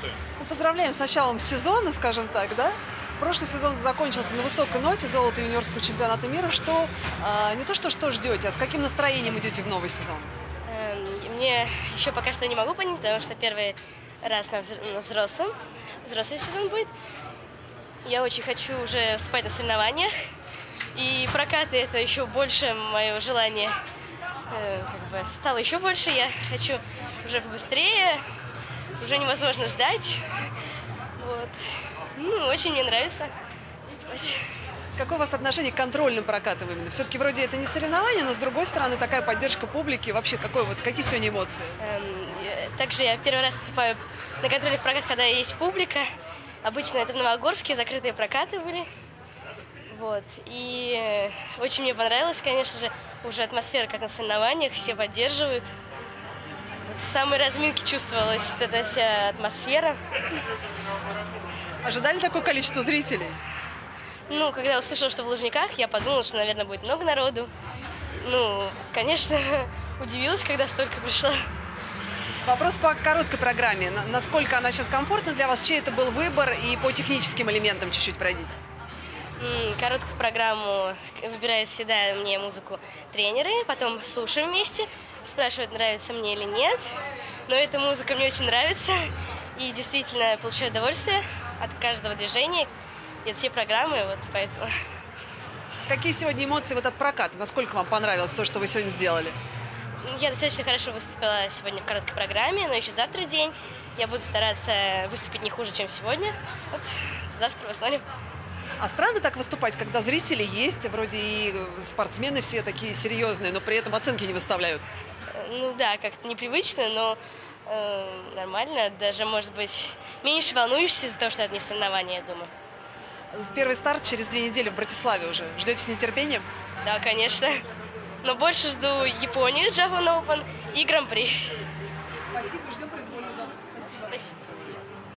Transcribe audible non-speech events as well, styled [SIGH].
работаю. Ну, поздравляем с началом сезона, скажем так, да? Прошлый сезон закончился на высокой ноте, золото юниорского чемпионата мира. Что, а, не то что что ждете, а с каким настроением идете в новый сезон? Эм, Мне еще пока что не могу понять, потому что первый раз на взр- на взрослом, взрослый сезон будет. Я очень хочу уже выступать на соревнованиях. И прокаты это еще больше мое желание э, как бы, стало еще больше. Я хочу уже побыстрее, уже невозможно ждать. Вот. Ну, очень мне нравится выступать. Какое у вас отношение к контрольным прокатам именно? Все-таки вроде это не соревнование, но с другой стороны такая поддержка публики. Вообще, какой, вот, какие сегодня эмоции? Эм, э, Также я первый раз выступаю на контрольных прокатах, когда есть публика. Обычно это в Новогорске закрытые прокаты были. Вот. И э, очень мне понравилось, конечно же, уже атмосфера, как на соревнованиях, все поддерживают. С самой разминки чувствовалась эта вся атмосфера. Ожидали такое количество зрителей? Ну, когда услышала, что в Лужниках, я подумала, что, наверное, будет много народу. Ну, конечно, [LAUGHS] удивилась, когда столько пришло. Вопрос по короткой программе. На- Насколько она сейчас комфортна для вас? Чей это был выбор? И по техническим элементам чуть-чуть пройдите. Короткую программу выбирают всегда мне музыку тренеры, потом слушаем вместе, спрашивают, нравится мне или нет. Но эта музыка мне очень нравится, и действительно получаю удовольствие от каждого движения, и от всей программы, вот поэтому. Какие сегодня эмоции вот от проката? Насколько вам понравилось то, что вы сегодня сделали? Я достаточно хорошо выступила сегодня в короткой программе, но еще завтра день. Я буду стараться выступить не хуже, чем сегодня. Вот, завтра посмотрим. А странно так выступать, когда зрители есть, вроде и э, спортсмены все такие серьезные, но при этом оценки не выставляют. Ну да, как-то непривычно, но э, нормально. Даже, может быть, меньше волнуешься из-за того, что это не соревнование, я думаю. Первый старт через две недели в Братиславе уже. Ждете с нетерпением? Да, конечно. Но больше жду Японию, Japan Open и Гран-при. Спасибо, ждем произвольного. Спасибо.